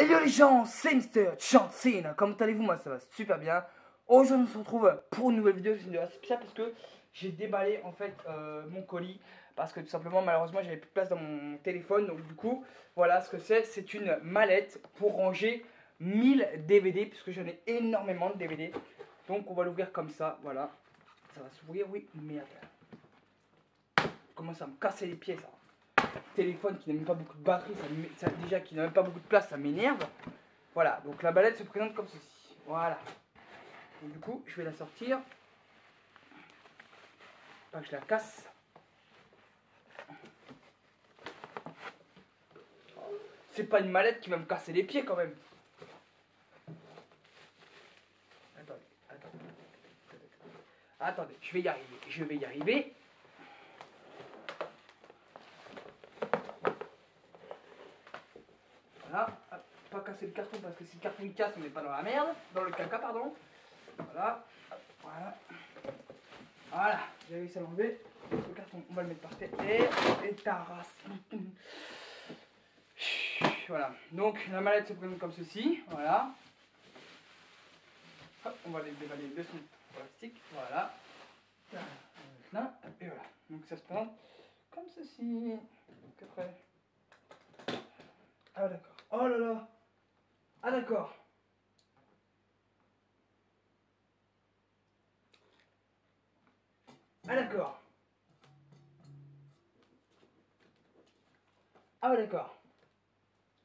Et yo les gens, c'est Mister Chancine. Comment allez-vous Moi ça va super bien. Aujourd'hui on se retrouve pour une nouvelle vidéo. C'est une vidéo spéciale parce que j'ai déballé en fait euh, mon colis. Parce que tout simplement malheureusement j'avais plus de place dans mon téléphone. Donc du coup voilà ce que c'est. C'est une mallette pour ranger 1000 DVD. Puisque j'en ai énormément de DVD. Donc on va l'ouvrir comme ça. Voilà. Ça va s'ouvrir oui. Mais attends. Commence à me casser les pieds ça téléphone qui n'a même pas beaucoup de batterie, déjà qui n'a même pas beaucoup de place, ça m'énerve. Voilà, donc la balette se présente comme ceci. Voilà. du coup, je vais la sortir. Pas que je la casse. C'est pas une mallette qui va me casser les pieds quand même. Attendez, attendez. Attendez, je vais y arriver. Je vais y arriver. Voilà, pas casser le carton parce que si le carton il casse, on n'est pas dans la merde, dans le caca, pardon. Voilà, voilà. Voilà, j'ai réussi à l'enlever. Le carton, on va le mettre par terre. Et, et ta race. Voilà, donc la mallette se présente comme ceci. Voilà. Hop, on va les déballer de son plastique. Voilà. Là, et voilà. Donc ça se présente comme ceci. Après. Ah d'accord. Oh là là Ah d'accord. Ah d'accord. Ah d'accord.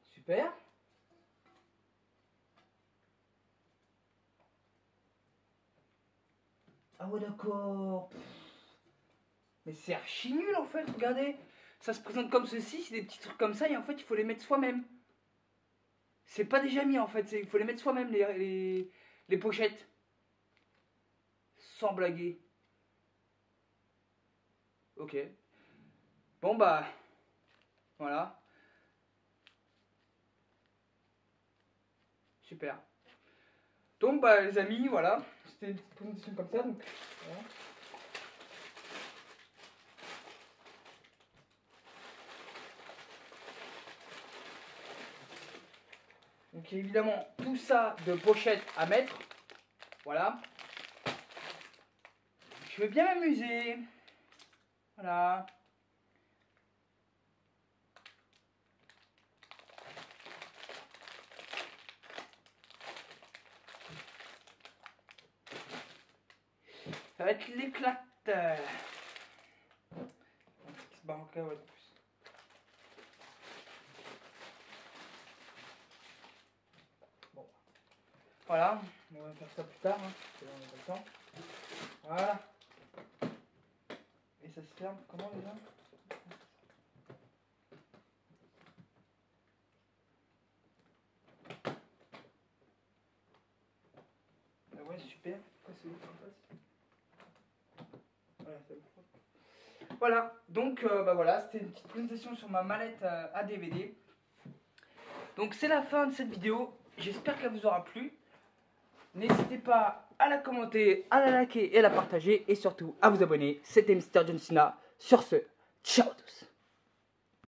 Super. Ah ouais d'accord. Mais c'est archi nul en fait, regardez. Ça se présente comme ceci, c'est des petits trucs comme ça et en fait il faut les mettre soi-même. C'est pas déjà mis en fait, il faut les mettre soi-même les, les, pochettes. Sans blaguer. Ok. Bon bah. Voilà. Super. Donc bah les amis, voilà. C'était une petite présentation comme ça. Donc, voilà. Donc évidemment tout ça de pochette à mettre. Voilà. Je vais bien m'amuser. Voilà. Ça va être l'éclate. Voilà, on va faire ça plus tard, hein, temps. Voilà. Et ça se ferme comment déjà? Ah ouais, super. Voilà, ça Voilà, donc euh, bah voilà, c'était une petite présentation sur ma mallette euh, à DVD. Donc c'est la fin de cette vidéo. J'espère qu'elle vous aura plu. N'hésitez pas à la commenter, à la liker et à la partager. Et surtout à vous abonner. C'était Mr. John Cena. Sur ce, ciao tous